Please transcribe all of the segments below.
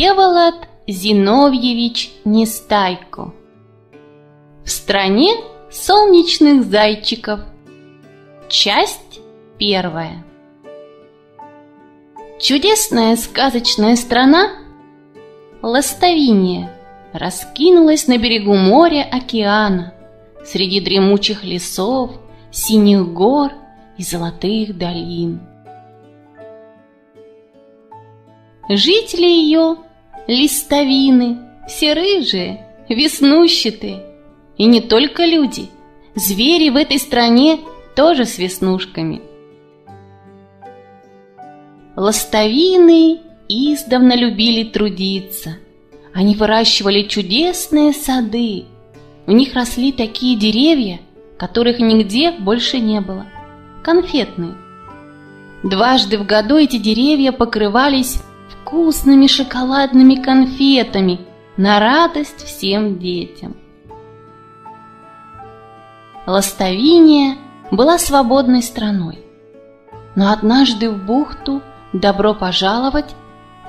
Всеволод Зиновьевич Нестайко. В стране солнечных зайчиков. Часть первая. Чудесная сказочная страна. Ластовиния раскинулась на берегу моря океана Среди дремучих лесов, синих гор и золотых долин. Жители ее — листовины, все рыжие, веснущатые. И не только люди, звери в этой стране тоже с веснушками. Ластовины издавна любили трудиться. Они выращивали чудесные сады. У них росли такие деревья, которых нигде больше не было. Конфетные. Дважды в году эти деревья покрывались вкусными шоколадными конфетами на радость всем детям. Ластовиния была свободной страной. Но однажды в бухту «Добро пожаловать»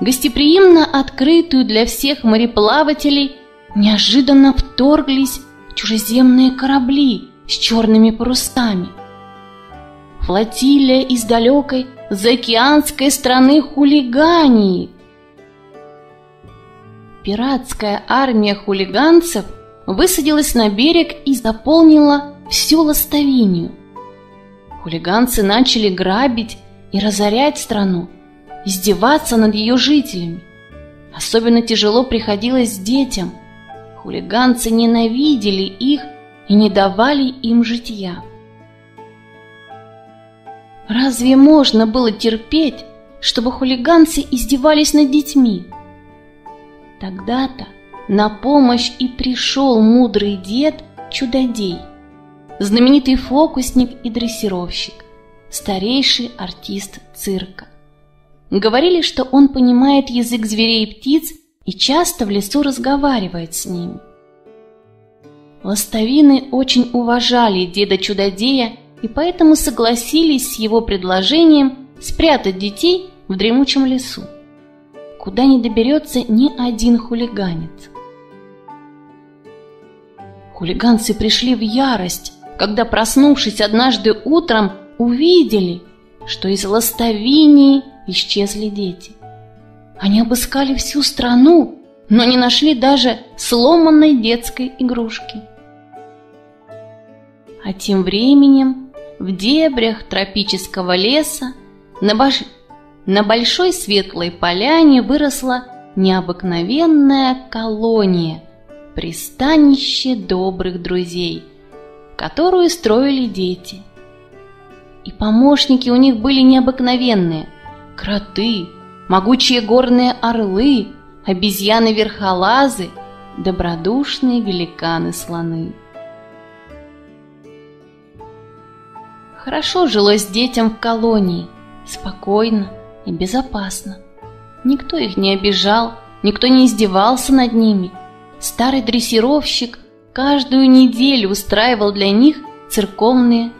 гостеприимно открытую для всех мореплавателей неожиданно вторглись чужеземные корабли с черными парусами. Флотилия из далекой заокеанской страны хулигании. Пиратская армия хулиганцев высадилась на берег и заполнила всю ластовинию. Хулиганцы начали грабить и разорять страну, издеваться над ее жителями. Особенно тяжело приходилось детям. Хулиганцы ненавидели их и не давали им житья. Разве можно было терпеть, чтобы хулиганцы издевались над детьми? Тогда-то на помощь и пришел мудрый дед Чудодей, знаменитый фокусник и дрессировщик, старейший артист цирка. Говорили, что он понимает язык зверей и птиц и часто в лесу разговаривает с ними. Ластовины очень уважали деда Чудодея и поэтому согласились с его предложением спрятать детей в дремучем лесу, куда не доберется ни один хулиганец. Хулиганцы пришли в ярость, когда, проснувшись однажды утром, увидели, что из ластовинии исчезли дети. Они обыскали всю страну, но не нашли даже сломанной детской игрушки. А тем временем в дебрях тропического леса на, баш... на большой светлой поляне выросла необыкновенная колония, пристанище добрых друзей, которую строили дети. И помощники у них были необыкновенные – кроты, могучие горные орлы, обезьяны-верхолазы, добродушные великаны-слоны. Хорошо жилось детям в колонии, спокойно и безопасно. Никто их не обижал, никто не издевался над ними. Старый дрессировщик каждую неделю устраивал для них церковные,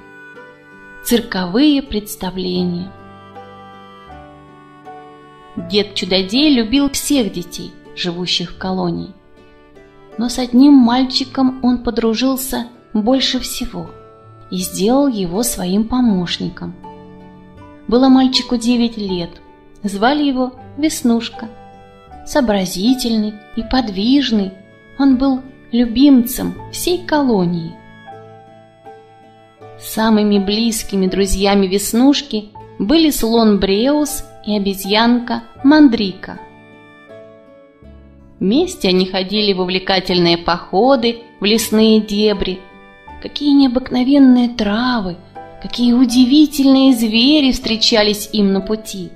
цирковые представления. Дед Чудодей любил всех детей, живущих в колонии. Но с одним мальчиком он подружился больше всего – и сделал его своим помощником. Было мальчику 9 лет, звали его Веснушка. Сообразительный и подвижный, он был любимцем всей колонии. Самыми близкими друзьями Веснушки были слон Бреус и обезьянка Мандрика. Вместе они ходили в увлекательные походы в лесные дебри, Какие необыкновенные травы, какие удивительные звери встречались им на пути.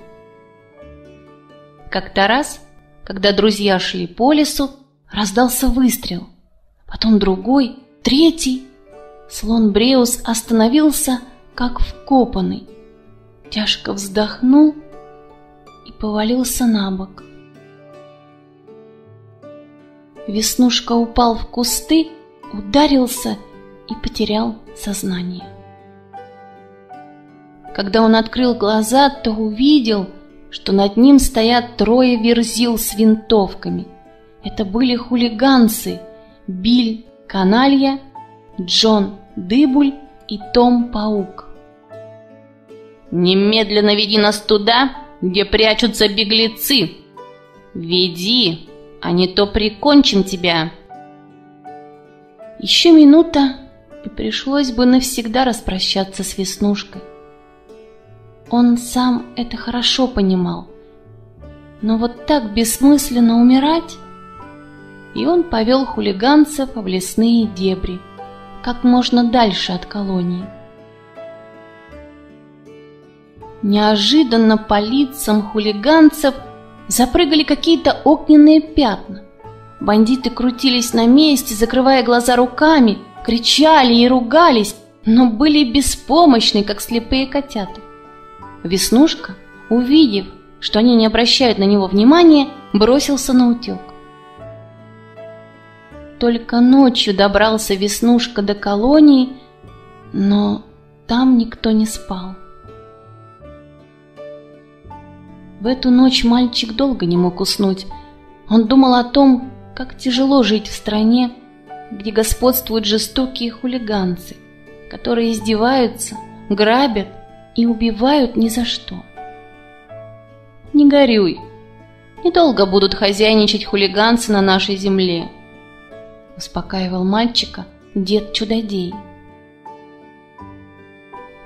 Как-то раз, когда друзья шли по лесу, раздался выстрел, потом другой, третий. Слон Бреус остановился, как вкопанный, тяжко вздохнул и повалился на бок. Веснушка упал в кусты, ударился и потерял сознание. Когда он открыл глаза, то увидел, что над ним стоят трое верзил с винтовками. Это были хулиганцы Биль Каналья, Джон Дыбуль и Том Паук. «Немедленно веди нас туда, где прячутся беглецы! Веди, а не то прикончим тебя!» Еще минута, пришлось бы навсегда распрощаться с Веснушкой. Он сам это хорошо понимал. Но вот так бессмысленно умирать... И он повел хулиганцев в лесные дебри, как можно дальше от колонии. Неожиданно по лицам хулиганцев запрыгали какие-то огненные пятна. Бандиты крутились на месте, закрывая глаза руками, кричали и ругались, но были беспомощны, как слепые котята. Веснушка, увидев, что они не обращают на него внимания, бросился на утек. Только ночью добрался Веснушка до колонии, но там никто не спал. В эту ночь мальчик долго не мог уснуть. Он думал о том, как тяжело жить в стране, где господствуют жестокие хулиганцы, которые издеваются, грабят и убивают ни за что. Не горюй, недолго будут хозяйничать хулиганцы на нашей земле, успокаивал мальчика дед Чудодей.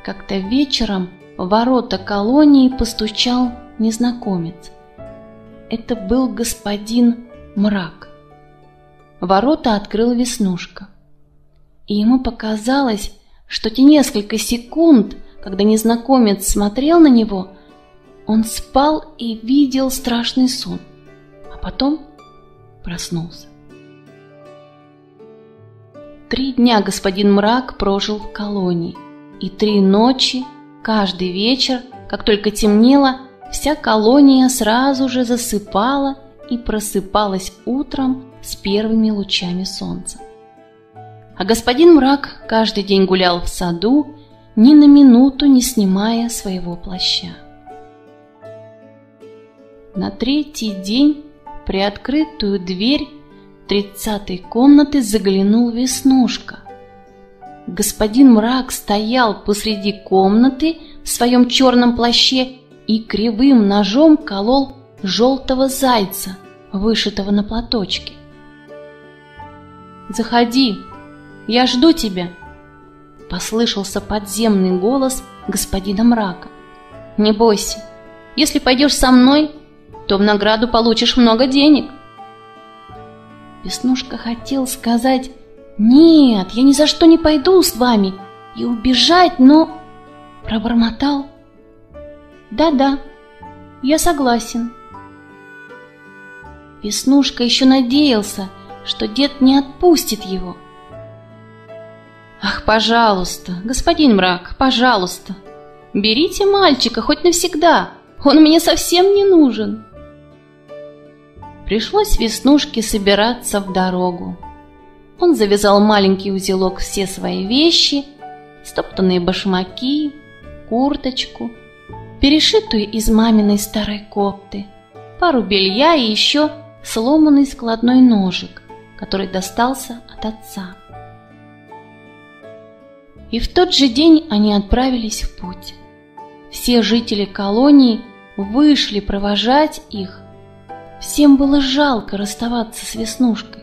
Как-то вечером в ворота колонии постучал незнакомец. Это был господин Мрак. Ворота открыл Веснушка. И ему показалось, что те несколько секунд, когда незнакомец смотрел на него, он спал и видел страшный сон, а потом проснулся. Три дня господин Мрак прожил в колонии, и три ночи, каждый вечер, как только темнело, вся колония сразу же засыпала и просыпалась утром с первыми лучами солнца. А господин Мрак каждый день гулял в саду, ни на минуту не снимая своего плаща. На третий день при открытую дверь тридцатой комнаты заглянул Веснушка. Господин Мрак стоял посреди комнаты в своем черном плаще и кривым ножом колол желтого зайца, вышитого на платочке. «Заходи, я жду тебя!» Послышался подземный голос господина мрака. «Не бойся, если пойдешь со мной, то в награду получишь много денег!» Веснушка хотел сказать «Нет, я ни за что не пойду с вами» и убежать, но пробормотал да-да, я согласен. Веснушка еще надеялся, что дед не отпустит его. Ах, пожалуйста, господин мрак, пожалуйста, берите мальчика хоть навсегда, он мне совсем не нужен. Пришлось Веснушке собираться в дорогу. Он завязал маленький узелок все свои вещи, стоптанные башмаки, курточку, перешитую из маминой старой кофты, пару белья и еще сломанный складной ножик, который достался от отца. И в тот же день они отправились в путь. Все жители колонии вышли провожать их. Всем было жалко расставаться с Веснушкой.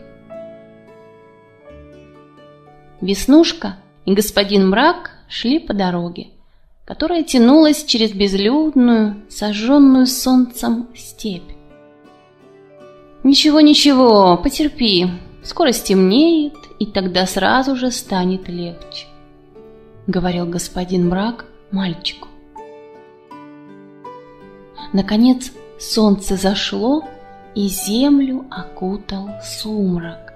Веснушка и господин Мрак шли по дороге которая тянулась через безлюдную, сожженную солнцем степь. «Ничего, ничего, потерпи, скоро стемнеет, и тогда сразу же станет легче», — говорил господин Мрак мальчику. Наконец солнце зашло, и землю окутал сумрак.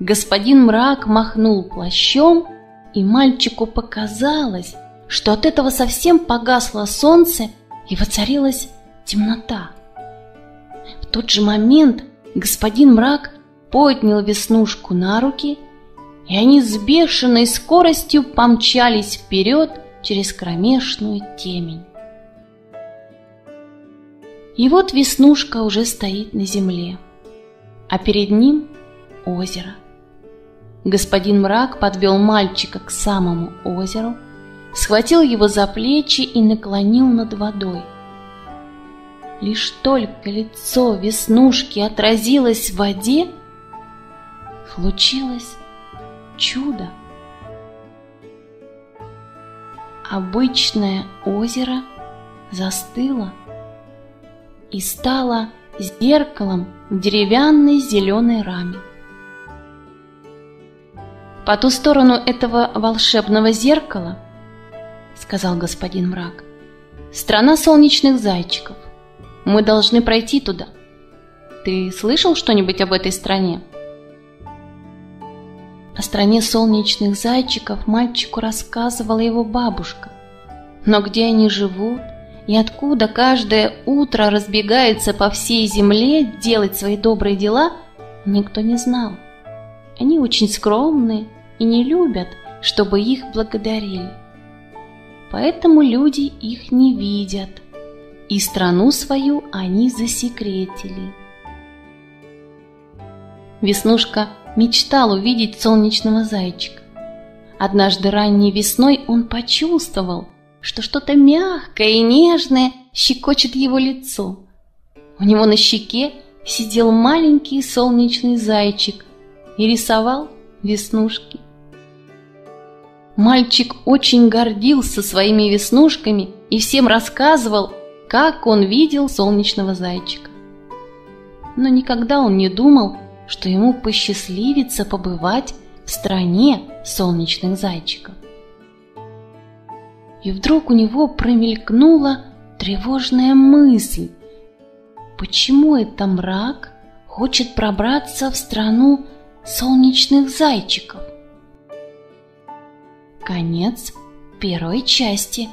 Господин Мрак махнул плащом, и мальчику показалось, что от этого совсем погасло солнце и воцарилась темнота. В тот же момент господин Мрак поднял Веснушку на руки, и они с бешеной скоростью помчались вперед через кромешную темень. И вот Веснушка уже стоит на земле, а перед ним озеро. Господин Мрак подвел мальчика к самому озеру, схватил его за плечи и наклонил над водой. Лишь только лицо Веснушки отразилось в воде, случилось чудо. Обычное озеро застыло и стало зеркалом в деревянной зеленой раме. По ту сторону этого волшебного зеркала, сказал господин мрак, страна солнечных зайчиков. Мы должны пройти туда. Ты слышал что-нибудь об этой стране? О стране солнечных зайчиков мальчику рассказывала его бабушка. Но где они живут и откуда каждое утро разбегаются по всей земле делать свои добрые дела, никто не знал. Они очень скромные и не любят, чтобы их благодарили. Поэтому люди их не видят, и страну свою они засекретили. Веснушка мечтал увидеть солнечного зайчика. Однажды ранней весной он почувствовал, что что-то мягкое и нежное щекочет его лицо. У него на щеке сидел маленький солнечный зайчик и рисовал веснушки. Мальчик очень гордился своими веснушками и всем рассказывал, как он видел солнечного зайчика. Но никогда он не думал, что ему посчастливится побывать в стране солнечных зайчиков. И вдруг у него промелькнула тревожная мысль. Почему это мрак хочет пробраться в страну солнечных зайчиков? Конец первой части.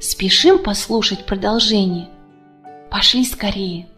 Спешим послушать продолжение. Пошли скорее.